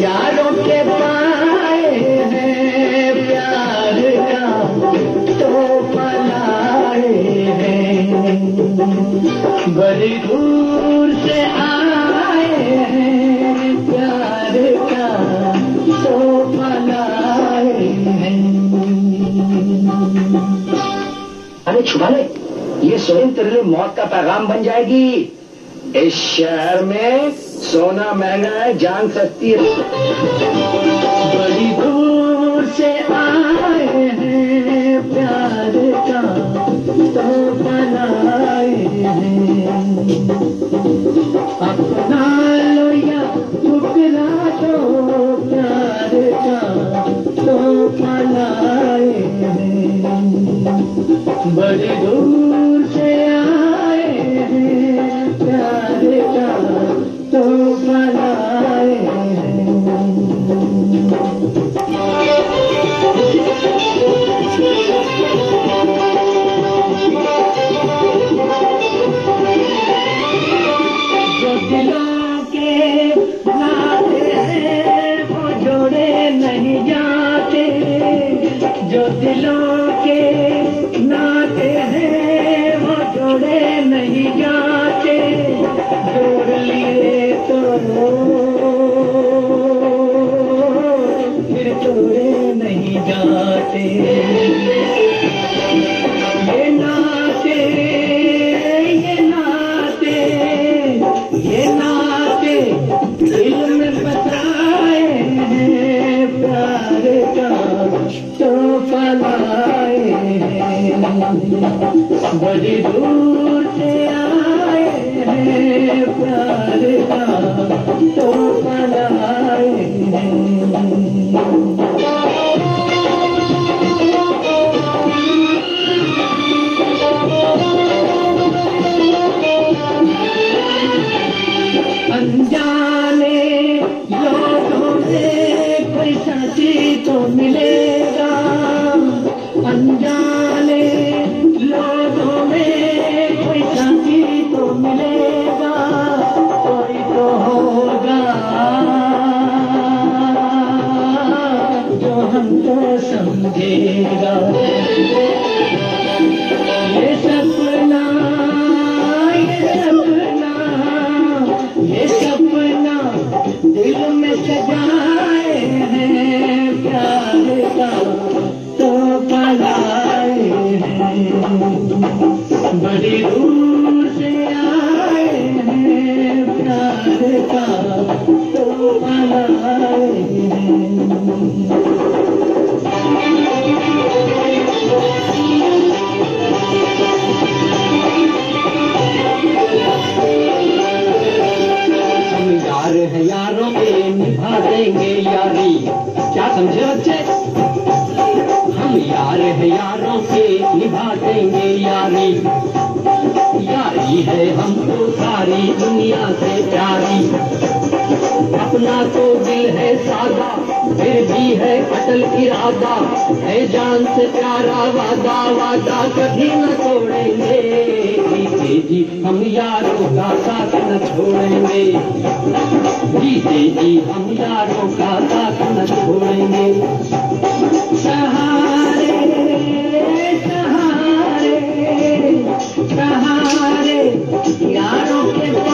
यारों के पाए हैं प्यार का तो पलाए हैं। बड़ी दूर से आए हैं प्यार का तो पलाए हैं। अरे छुपा ले ये सोन तेरे मौत का पैगाम बन जाएगी। इस शहर में सोना महँगा है, जान सकती है। बड़ी दूर से आए हैं प्यार का तो बनाए हैं। अपना लो या ठुकरा दो प्यार का तो बनाए हैं। बड़ी दूर से जो दिलों के नाते हैं, वो जोड़े नहीं जाते। जोड़ लिए तो फिर जोड़े नहीं जाते। ये नाते ये नाते ये नाते दिल में बसाए हैं, प्यार का तो हैं सजाए हैं प्यार का तो पलाए हैं बड़ी दूर से प्यार का तो हैं हैं यारों के, निभा देंगे यारी। क्या समझे बच्चे? हम यार हैं यारों के, निभा देंगे यारी। यारी है हमको सारी दुनिया से प्यारी। अपना तो दिल है सादा, फिर भी है अटल इरादा। है जान से प्यारा वादा वादा कभी न तोड़ेंगे। जी हम यारों का साथ न छोड़ेंगे। जीते जी, हम यारों का साथ न छोड़ेंगे।